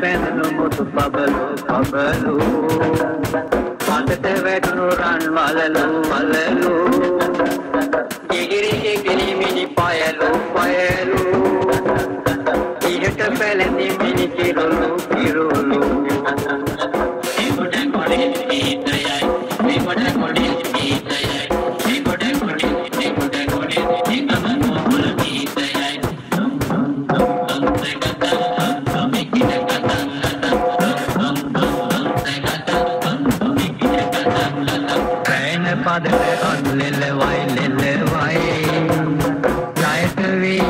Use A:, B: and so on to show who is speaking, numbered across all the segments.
A: පැනුණු මුතු බබලු බබලු අතට වැටුණු රන් වලලු වලලු God on Lilewai, Lilewai. Try to be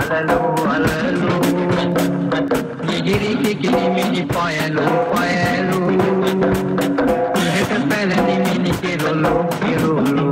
A: అలలు అలలు ఎగిరి కికిలి మిని పాయలు పాయలు పెలని మిని కిరులు కిరులు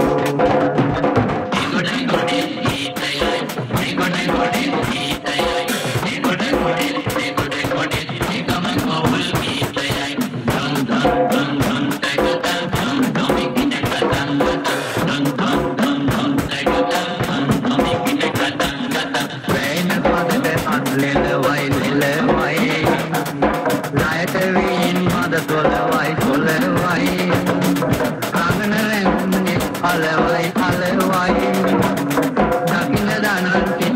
A: සොලවයි ණයට වීන් මද සොලවයි සොලවයි අගන රැන්නේ අලවයි අලවයි දකින්න දනන්ති